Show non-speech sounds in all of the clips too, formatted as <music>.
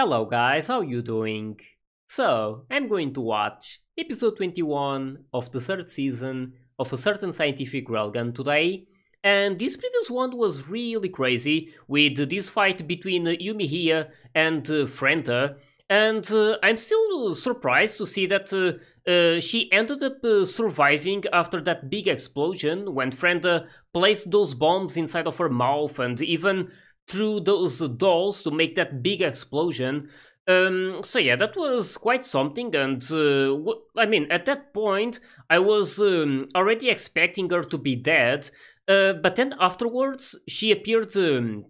Hello guys, how you doing? So, I'm going to watch episode 21 of the third season of a certain scientific railgun today. And this previous one was really crazy with this fight between Yumi and uh, Frenda. And uh, I'm still surprised to see that uh, uh, she ended up uh, surviving after that big explosion when Frenda placed those bombs inside of her mouth and even through those dolls to make that big explosion. Um, so yeah, that was quite something, and uh, I mean, at that point, I was um, already expecting her to be dead, uh, but then afterwards, she appeared um,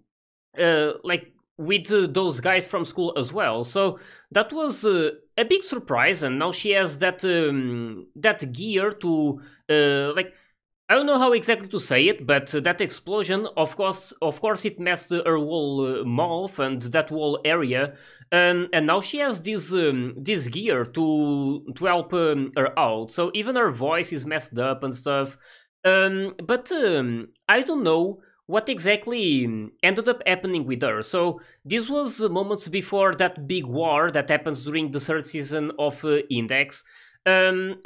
uh, like with uh, those guys from school as well. So that was uh, a big surprise, and now she has that um, that gear to uh, like I don't know how exactly to say it, but that explosion, of course, of course, it messed her whole mouth and that whole area, um, and now she has this um, this gear to to help um, her out. So even her voice is messed up and stuff. Um, but um, I don't know what exactly um, ended up happening with her. So this was moments before that big war that happens during the third season of uh, Index, and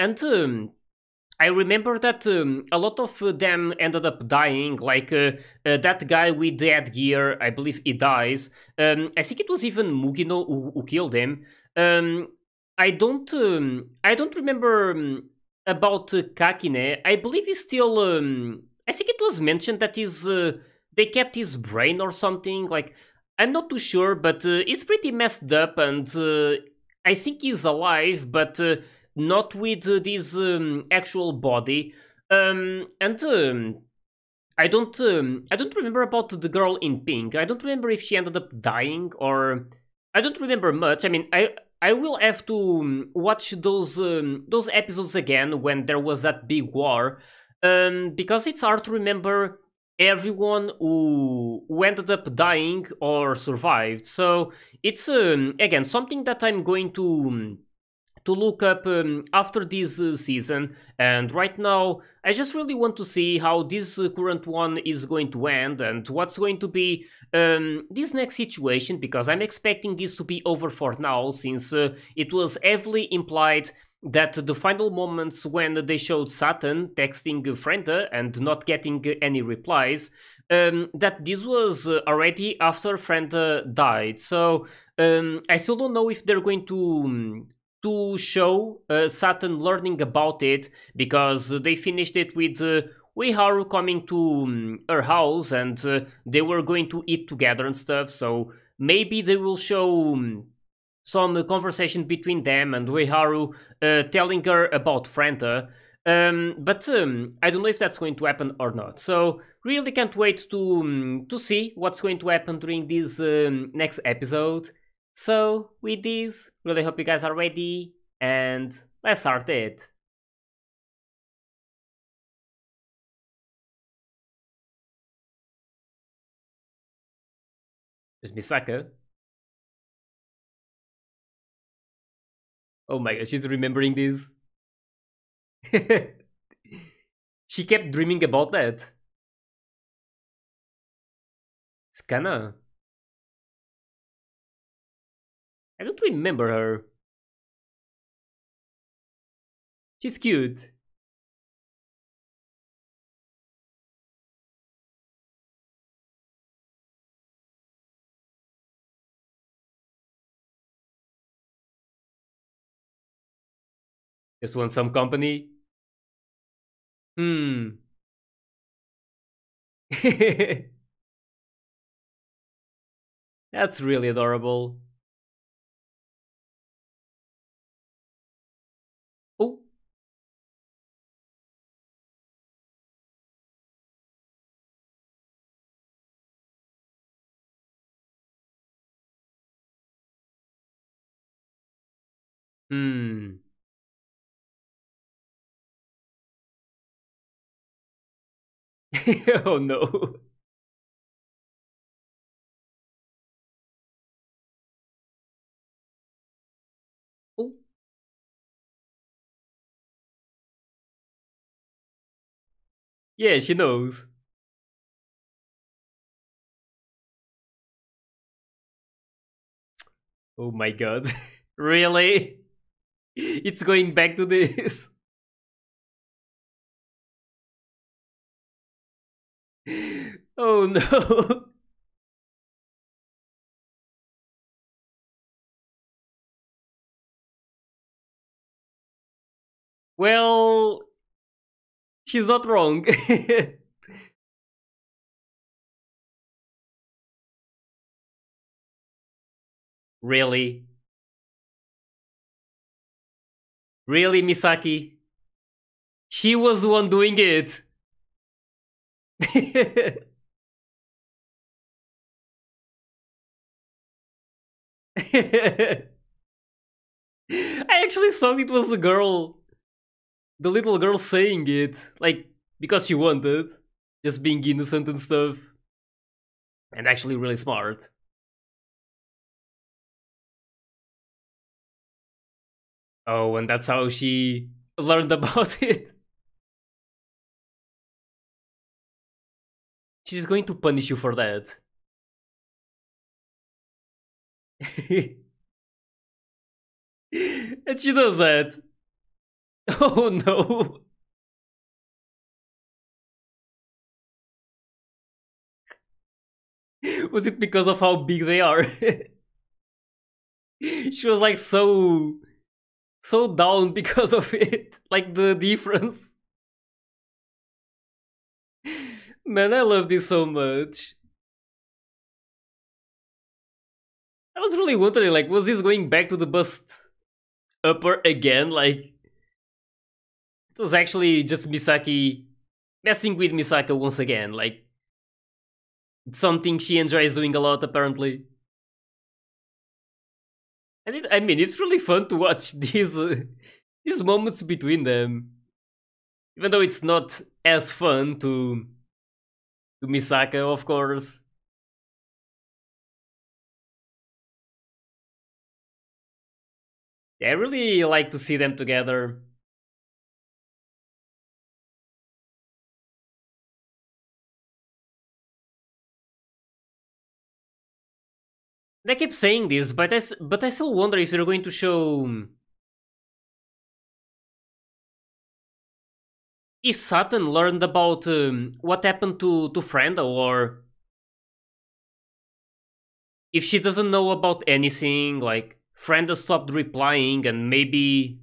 I remember that um, a lot of uh, them ended up dying, like uh, uh, that guy with the headgear, I believe he dies. Um, I think it was even Mugino who, who killed him. Um, I don't um, I don't remember um, about uh, Kakine. I believe he's still... Um, I think it was mentioned that he's, uh, they kept his brain or something. Like, I'm not too sure, but uh, he's pretty messed up and I think he's alive, but not with uh, this um, actual body. Um, and um, I don't, um, I don't remember about the girl in pink. I don't remember if she ended up dying or I don't remember much. I mean, I I will have to um, watch those um, those episodes again when there was that big war, because it's hard to remember everyone who, who ended up dying or survived. So it's again something that I'm going to to look up um, after this uh, season and right now I just really want to see how this uh, current one is going to end and what's going to be um, this next situation because I'm expecting this to be over for now since uh, it was heavily implied that the final moments when they showed Saten texting Frenda and not getting any replies, um, that this was already after Frenda died. So um, I still don't know if they're going to um, to show uh, Saten learning about it because they finished it with uh, Uiharu coming to um, her house and uh, they were going to eat together and stuff. So maybe they will show um, some conversation between them and Uiharu telling her about Frenda. Um, but um, I don't know if that's going to happen or not. So really can't wait to um, to see what's going to happen during this um, next episode. So with this, really hope you guys are ready and let's start it. it. Is Misaka? Oh my god, she's remembering this. <laughs> she kept dreaming about that. Skana. I don't remember her. She's cute. Just want some company? Hmm. <laughs> That's really adorable. Hmm. <laughs> oh no. Oh. Yeah, she knows. Oh my god. <laughs> really? <laughs> It's going back to this. <laughs> oh no. <laughs> well, she's not wrong. really? Really, Misaki? She was the one doing it. <laughs> I actually thought it was the girl, the little girl saying it, like, because she wanted, just being innocent and stuff. And actually really smart. Oh, and that's how she learned about <laughs> it. She's going to punish you for that. <laughs> and she does that. <laughs> Oh no. Was it because of how big they are? she was like so so down <laughs> because of it. Like the difference. Man, I love this so much. I was really wondering, like, was this going back to the bust upper again? Like, it was actually just Misaki messing with Misaka once again. Like, something she enjoys doing a lot, apparently. And it, I mean, it's really fun to watch <laughs> these uh, these moments between them, even though it's not as fun to to Misaka, of course. I really like to see them together. They keep saying this, but I, but I still wonder if they're going to show... If Saten learned about um, what happened to, to Frenda, or... If she doesn't know about anything, like, Frenda stopped replying and maybe...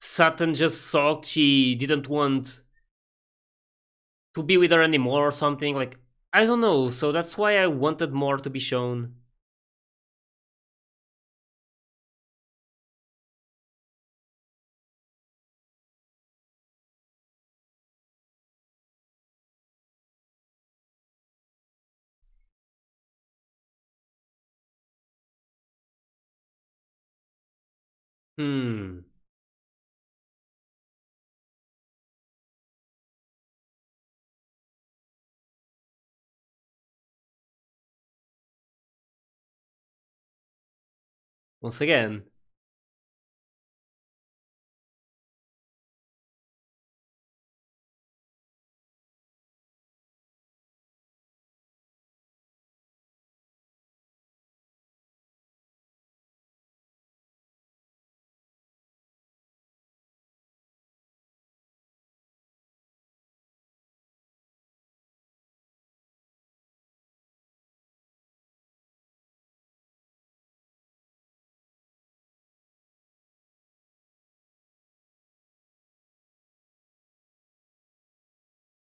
Saten just thought she didn't want to be with her anymore or something, like, I don't know, so that's why I wanted more to be shown. Hmm. Once again.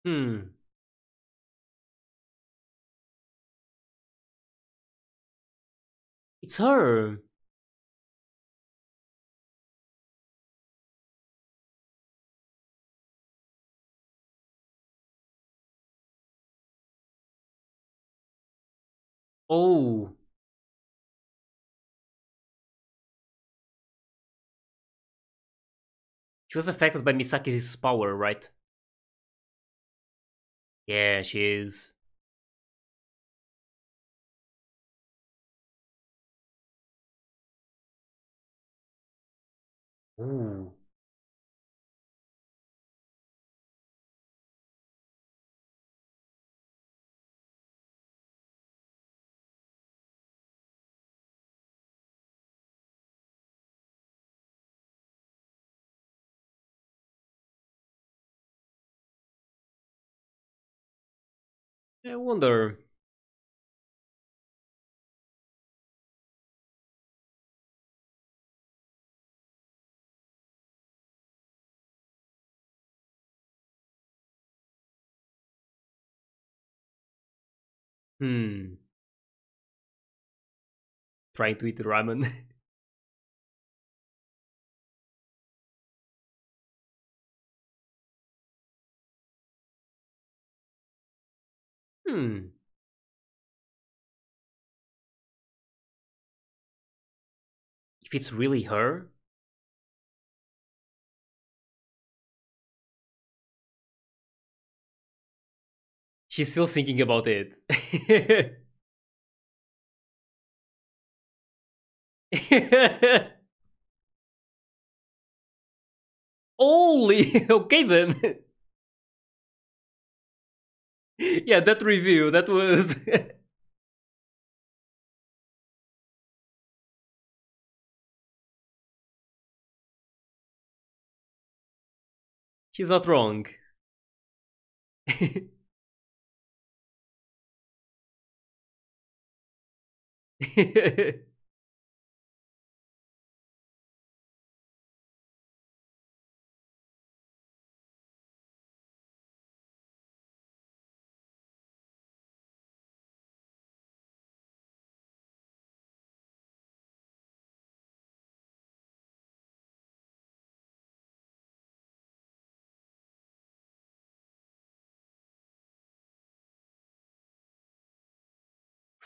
Hmm. It's her. Oh. She was affected by Misaki's power, right? Yeah, she is. Ooh. I wonder. Hmm. Trying to eat ramen. <laughs> hmm. If it's really her? She's still thinking about it. <laughs> Holy, <laughs> okay then. <laughs> yeah, that review, that was... <laughs> She's not wrong. <laughs>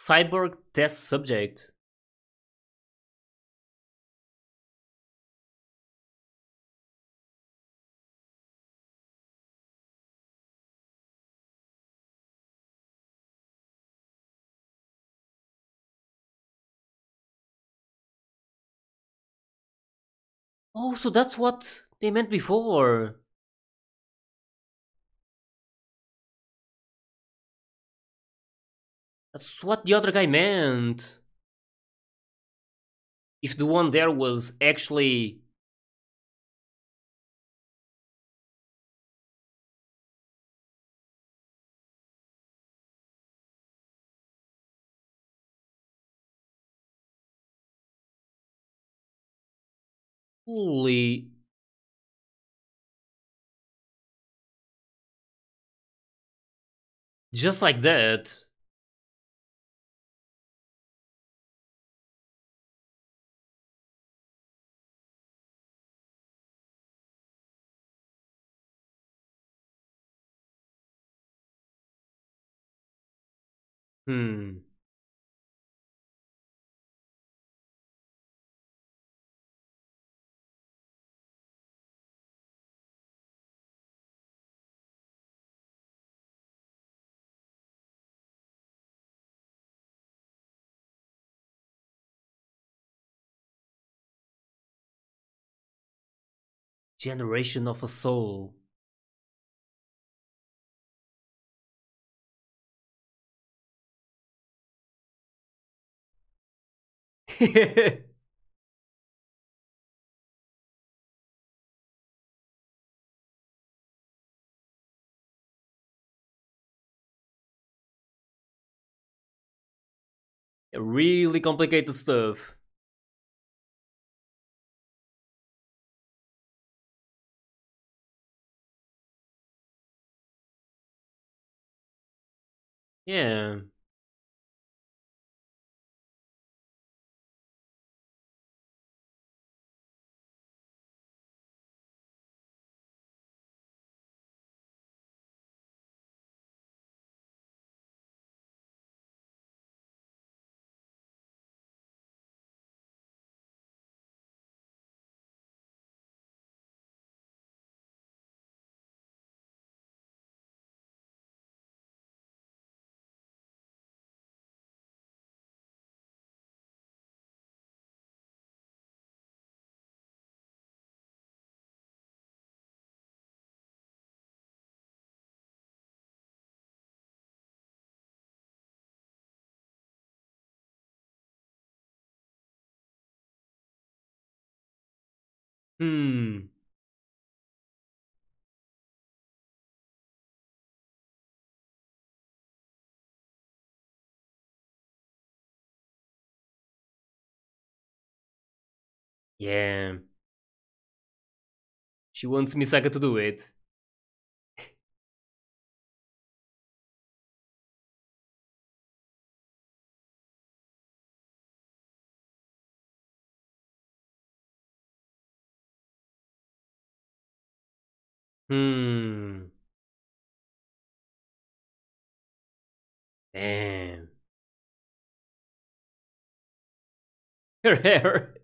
Cyborg test subject. Oh, so that's what they meant before. That's what the other guy meant. If the one there was actually... Holy... Just like that. Hmm. Generation of a soul. <laughs> really complicated stuff. Yeah. Hmm. Yeah. She wants Misaka to do it. Hmm. Damn. Her hair.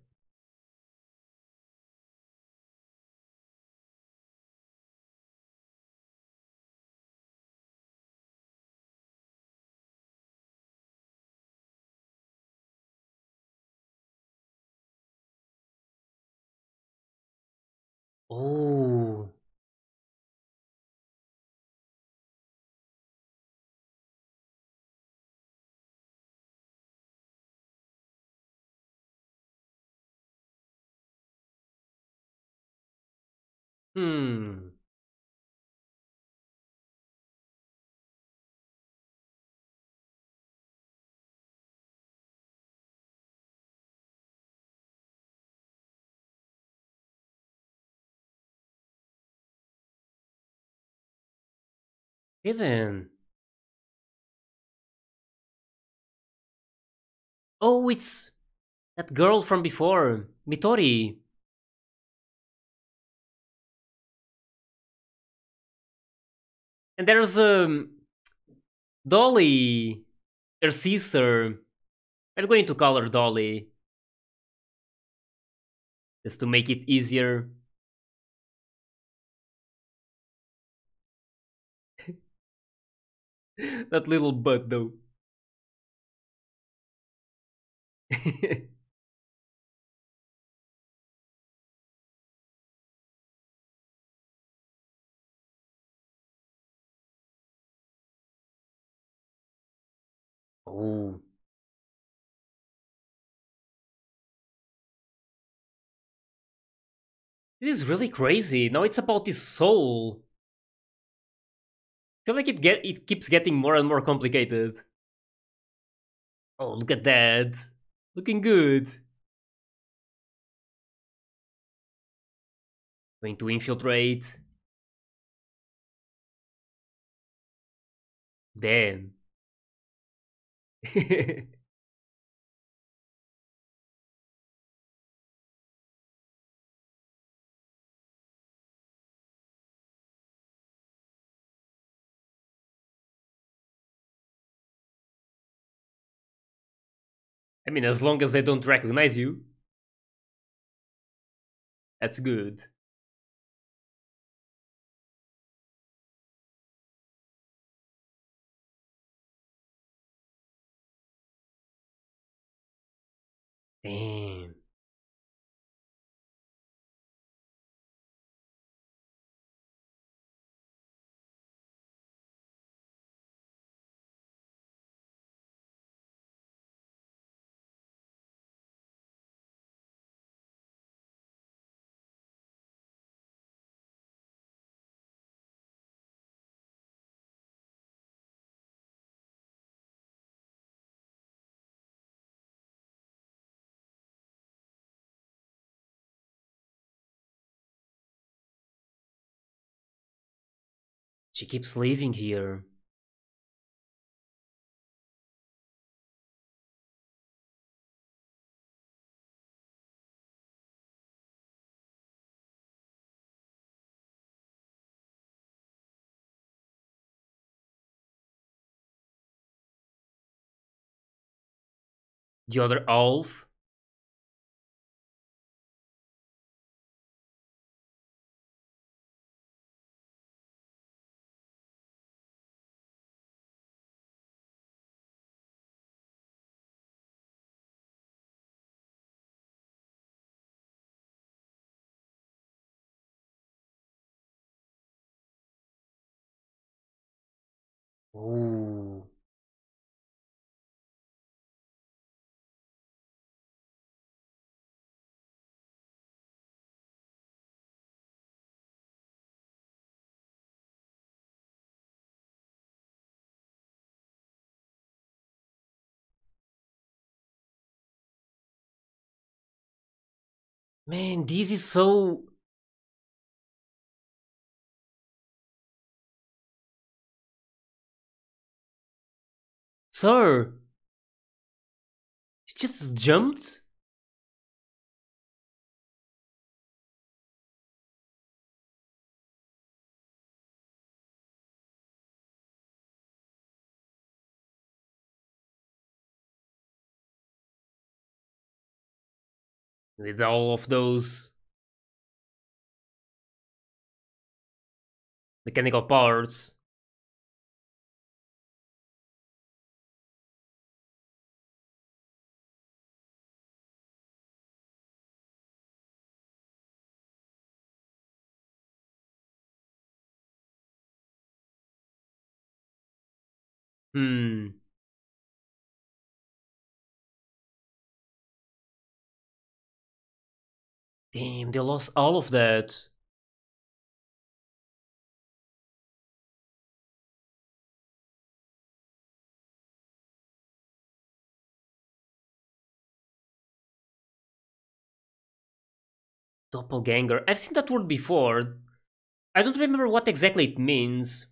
Hmm. Hidden. Oh, it's that girl from before, Mitori. And there's um Dolly, her sister. I'm going to call her Dolly. Just to make it easier. <laughs> that little butt though. <laughs> oh. This is really crazy. Now it's about his soul. I feel like it get it keeps getting more and more complicated. Oh, look at that. Looking good. Going to infiltrate. Damn. <laughs> I mean, as long as they don't recognize you, that's good. Damn. She keeps living here. The other Alf? Ooh. Man, this is so Sir! He just jumped? with all of those mechanical parts. Hmm. Damn, they lost all of that. Doppelganger. I've seen that word before. I don't remember what exactly it means.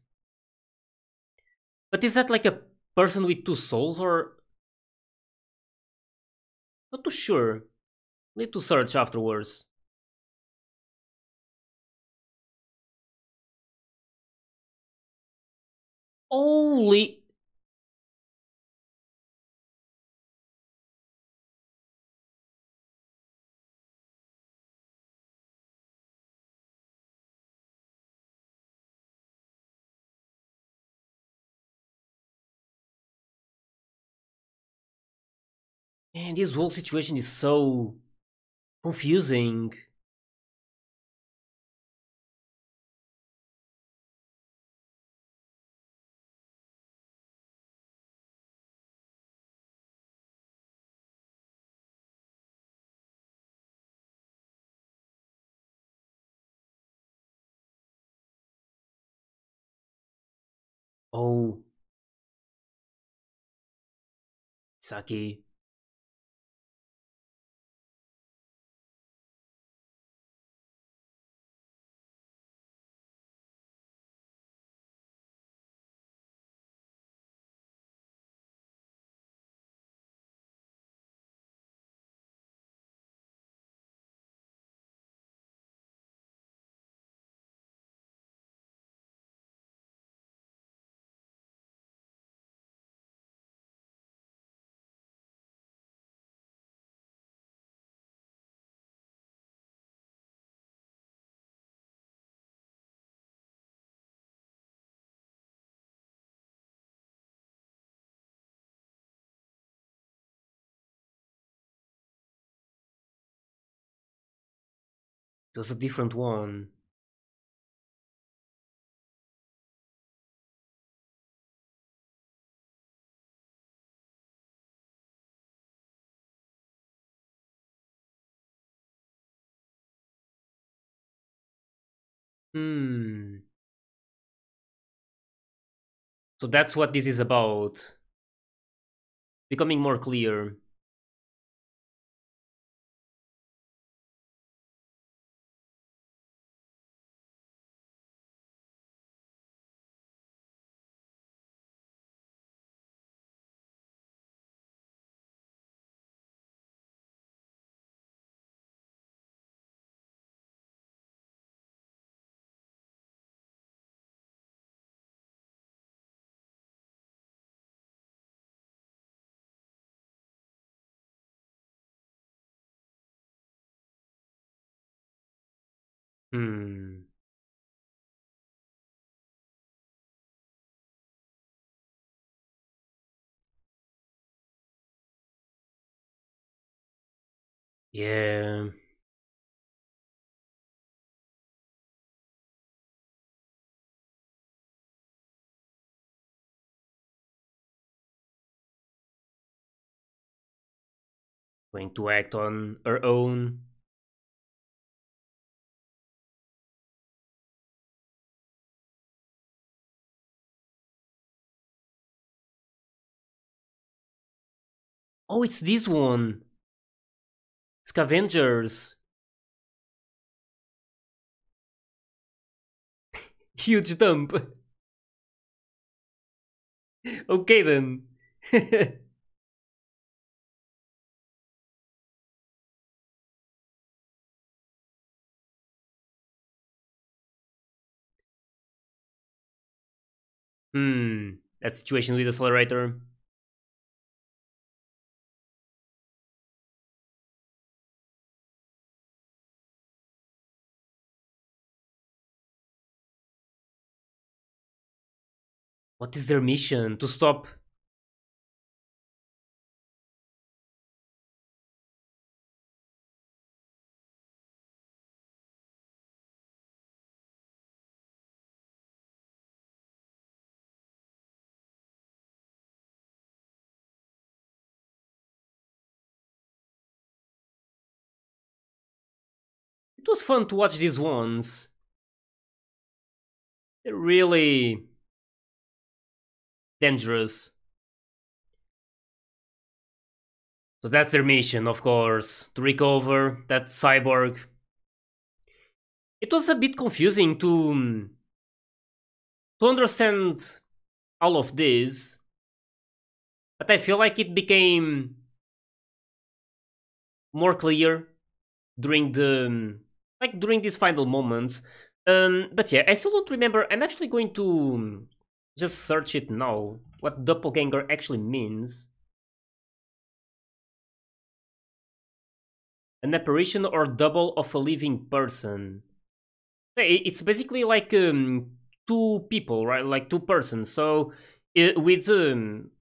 But is that like a person with two souls or... Not too sure. Need to search afterwards. Holy... Man, this whole situation is so confusing. Oh. Saki. It was a different one. Hmm. So that's what this is about. Becoming more clear. Hmm. Yeah. Going to act on her own. Oh, it's this one. Scavengers. <laughs> Huge dump. <laughs> okay then. <laughs> hmm, that situation with accelerator. What is their mission? To stop It was fun to watch these ones. They're really dangerous. So that's their mission, of course, to recover that cyborg. It was a bit confusing to mm, to understand all of this, but I feel like it became more clear during the mm, like during these final moments. Um, but yeah, I still don't remember. I'm actually going to mm, just search it now. What doppelganger actually means. An apparition or double of a living person. It's basically like um, two people, right? Like two persons. So uh, with um,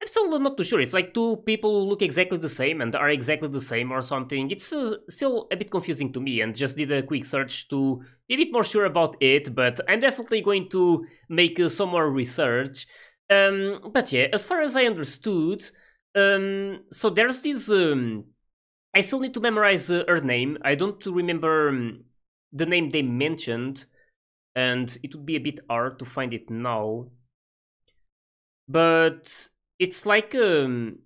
I'm not too sure. It's like two people who look exactly the same and are exactly the same or something. It's uh, still a bit confusing to me and just did a quick search to be a bit more sure about it, but I'm definitely going to make uh, some more research. Um, but yeah, as far as I understood, um, so there's this... Um, I still need to memorize uh, her name. I don't remember um, the name they mentioned, and it would be a bit hard to find it now. But it's like um,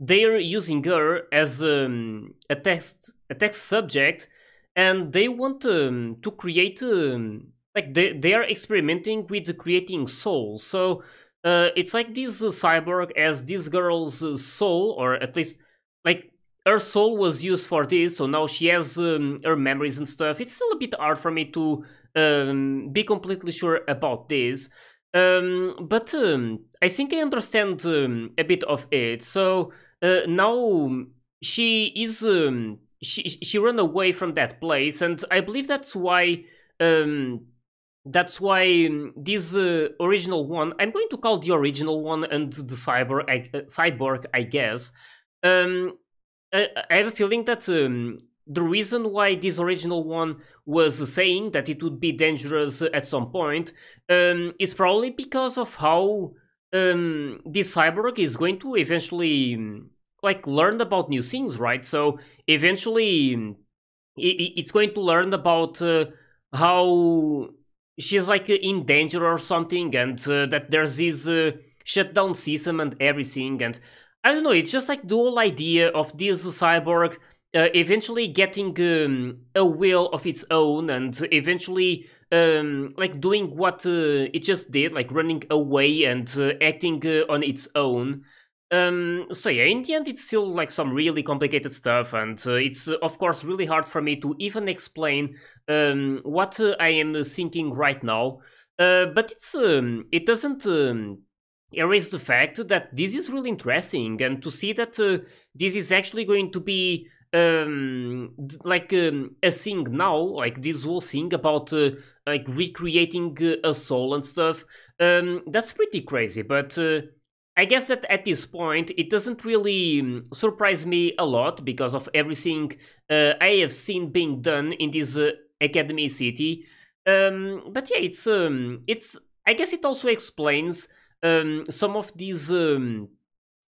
they're using her as um, a text a text subject and they want um, to create um, like they, they are experimenting with creating souls. So uh, it's like this uh, cyborg as this girl's uh, soul or at least like her soul was used for this so now she has um, her memories and stuff. It's still a bit hard for me to um, be completely sure about this um, but um, I think I understand um, a bit of it. So uh, now she is um, she she ran away from that place, and I believe that's why um, that's why this uh, original one. I'm going to call the original one and the cyber uh, cyborg, I guess. Um, I, I have a feeling that the reason why this original one was saying that it would be dangerous at some point um, is probably because of how um, this cyborg is going to eventually like learn about new things, right? So eventually it's going to learn about uh, how she's like in danger or something and uh, that there's this uh, shutdown system and everything and I don't know, it's just like the whole idea of this cyborg uh, eventually getting um, a will of its own and eventually um, like doing what uh, it just did, like running away and uh, acting uh, on its own. Um, so yeah, in the end, it's still like some really complicated stuff, and uh, it's uh, of course really hard for me to even explain um, what I am thinking right now. but it's um, it doesn't um, erase the fact that this is really interesting, and to see that this is actually going to be um, like um, a thing now, like this whole thing about uh, like recreating uh, a soul and stuff. Um, that's pretty crazy, but uh, I guess that at this point it doesn't really um, surprise me a lot because of everything uh, I have seen being done in this uh, Academy City. Um, but yeah, it's um, it's I guess it also explains some of these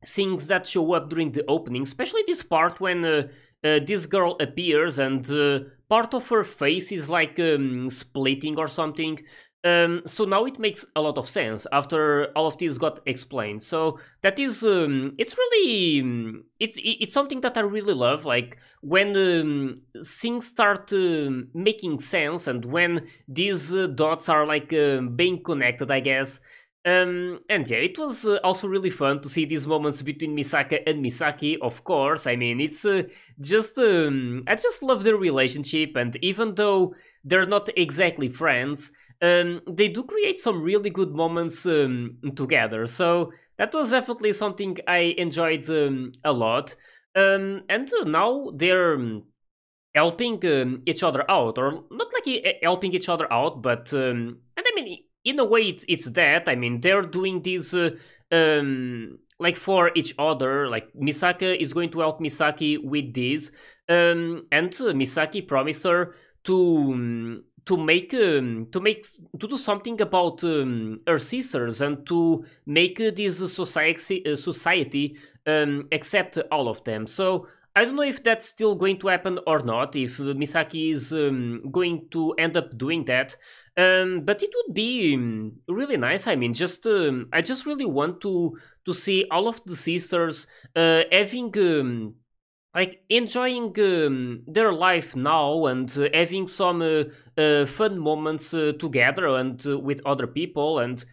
things that show up during the opening, especially this part when uh, this girl appears and uh, part of her face is like um, splitting or something. Um, so now it makes a lot of sense after all of this got explained. So that is, um, it's really, um, it's it's something that I really love. Like when um, things start uh, making sense and when these uh, dots are like uh, being connected, I guess. Um, and yeah, it was uh, also really fun to see these moments between Misaka and Misaki, of course. I mean, it's uh, just, um, I just love their relationship, and even though they're not exactly friends, um, they do create some really good moments um, together. So that was definitely something I enjoyed um, a lot. Um, and now they're helping each other out, or not like helping each other out, but and I mean, in a way, it's it's that. I mean, they're doing this uh, like for each other. Like Misaka is going to help Misaki with this, and uh, Misaki promised her to to make um, to make to do something about um, her sisters and to make uh, this society uh, society um, accept all of them. So I don't know if that's still going to happen or not. If Misaki is um, going to end up doing that, um, but it would be um, really nice. I mean, just I just really want to to see all of the sisters uh, having like enjoying um, their life now and uh, having some uh, uh, fun moments uh, together and uh, with other people and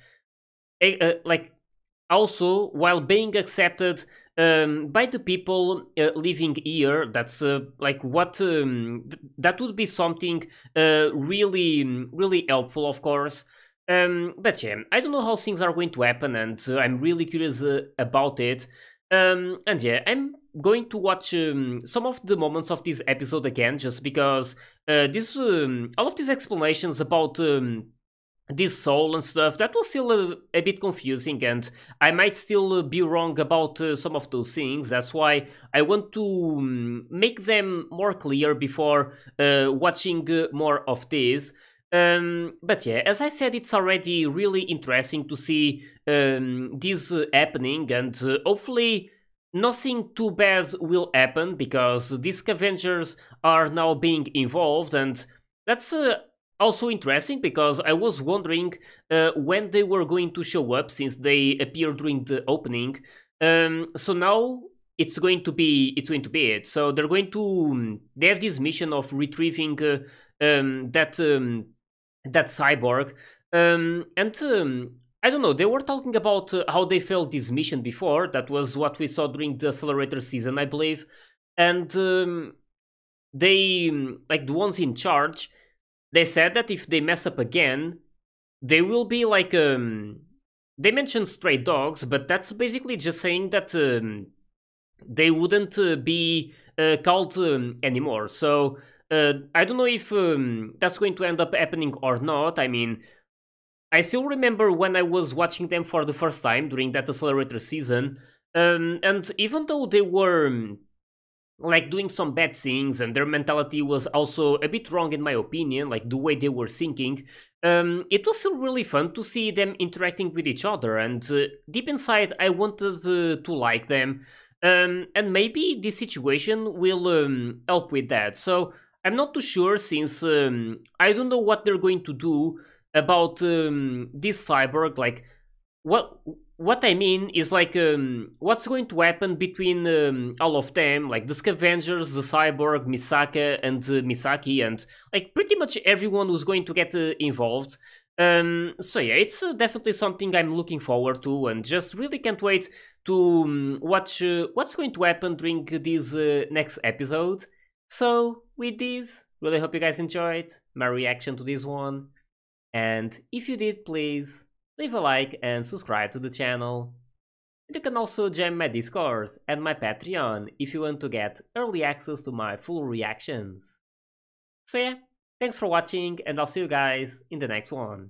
uh, like also while being accepted um, by the people living here that's like what um, th that would be something really really helpful of course. Um, but yeah i don't know how things are going to happen and i'm really curious about it. Um, and yeah i'm going to watch um, some of the moments of this episode again, just because uh, this um, all of these explanations about this soul and stuff that was still a, a bit confusing, and I might still uh, be wrong about uh, some of those things. That's why I want to um, make them more clear before uh, watching uh, more of this. Um, but yeah, as I said, it's already really interesting to see um, this uh, happening, and uh, hopefully nothing too bad will happen because these scavengers are now being involved and that's uh, also interesting because I was wondering uh, when they were going to show up since they appeared during the opening. Um, so now it's going to be it's going to be it. So they're going to they have this mission of retrieving uh, um, that um, that cyborg. Um, and um, I don't know, they were talking about uh, how they failed this mission before. That was what we saw during the Accelerator season, I believe. And um, they, like the ones in charge, they said that if they mess up again, they will be like, um, they mentioned stray dogs, but that's basically just saying that um, they wouldn't uh, be uh, called um, anymore. So uh, I don't know if um, that's going to end up happening or not. I mean, I still remember when I was watching them for the first time during that accelerator season, um, and even though they were um, like doing some bad things and their mentality was also a bit wrong in my opinion, like the way they were thinking, um, it was still really fun to see them interacting with each other and uh, deep inside I wanted uh, to like them um, and maybe this situation will um, help with that. So I'm not too sure since um, I don't know what they're going to do about um, this cyborg like what what I mean is like um, what's going to happen between um, all of them, like the scavengers, the cyborg, Misaka, and uh, Misaki, and like pretty much everyone who's going to get uh, involved. Um, so yeah, it's uh, definitely something I'm looking forward to, and just really can't wait to um, watch uh, what's going to happen during this uh, next episode. So with this, really hope you guys enjoyed my reaction to this one. And if you did, please leave a like and subscribe to the channel. And you can also join my Discord and my Patreon if you want to get early access to my full reactions. So yeah, thanks for watching and I'll see you guys in the next one.